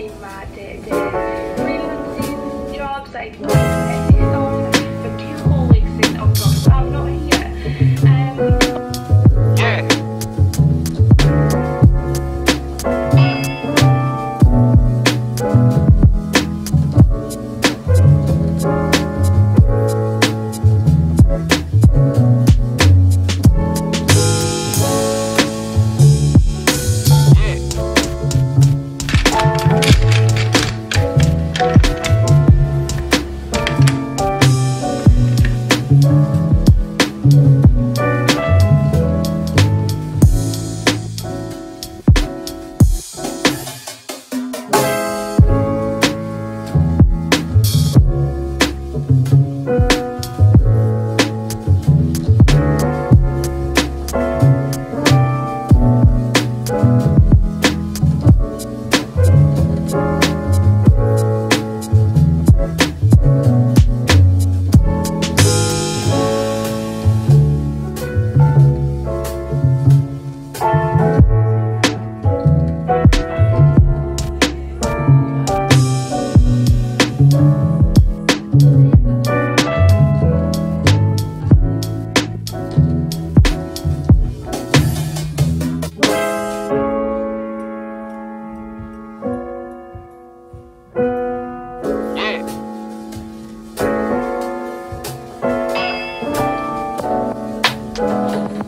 in my day, day freelancing jobs. I Música